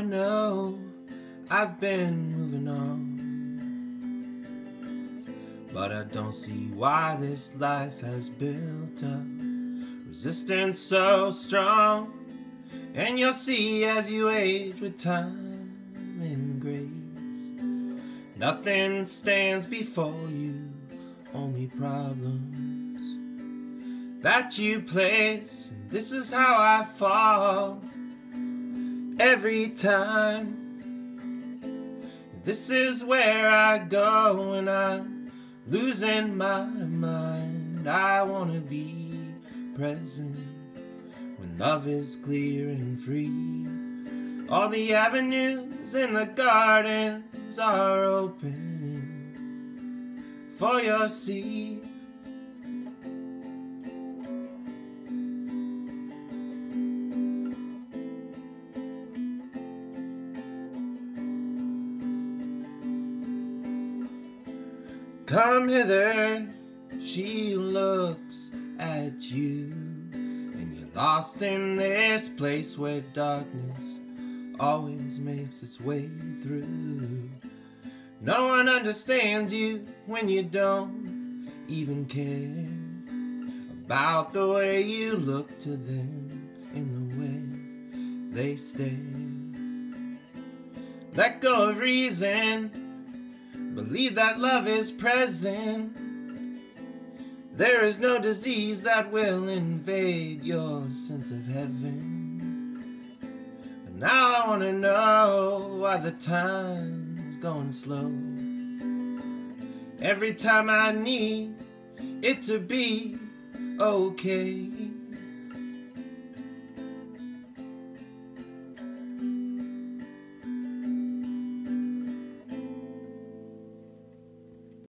know I've been moving on. But I don't see why this life has built up resistance so strong. And you'll see as you age with time and grace, nothing stands before you, only problems that you place. And this is how I fall every time. This is where I go when I'm losing my mind. I wanna be present when love is clear and free. All the avenues in the gardens are open for your seed. Come hither, she looks at you, and you're lost in this place where darkness always makes its way through. No one understands you when you don't even care about the way you look to them in the way they stare. Let go of reason Believe that love is present. There is no disease that will invade your sense of heaven. But now I want to know why the time's going slow. Every time I need it to be okay.